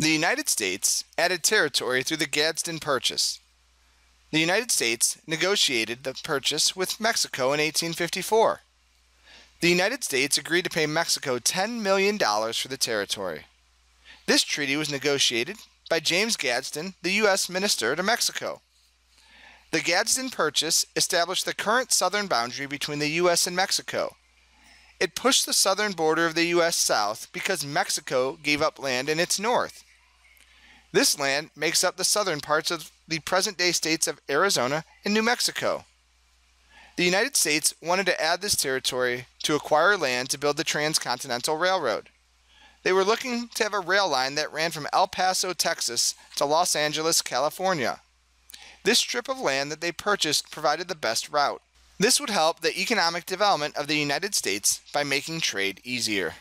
The United States added territory through the Gadsden Purchase. The United States negotiated the purchase with Mexico in 1854. The United States agreed to pay Mexico $10 million for the territory. This treaty was negotiated by James Gadsden, the U.S. Minister to Mexico. The Gadsden Purchase established the current southern boundary between the U.S. and Mexico. It pushed the southern border of the U.S. south because Mexico gave up land in its north. This land makes up the southern parts of the present day states of Arizona and New Mexico. The United States wanted to add this territory to acquire land to build the Transcontinental Railroad. They were looking to have a rail line that ran from El Paso, Texas to Los Angeles, California. This strip of land that they purchased provided the best route. This would help the economic development of the United States by making trade easier.